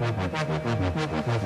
Gracias.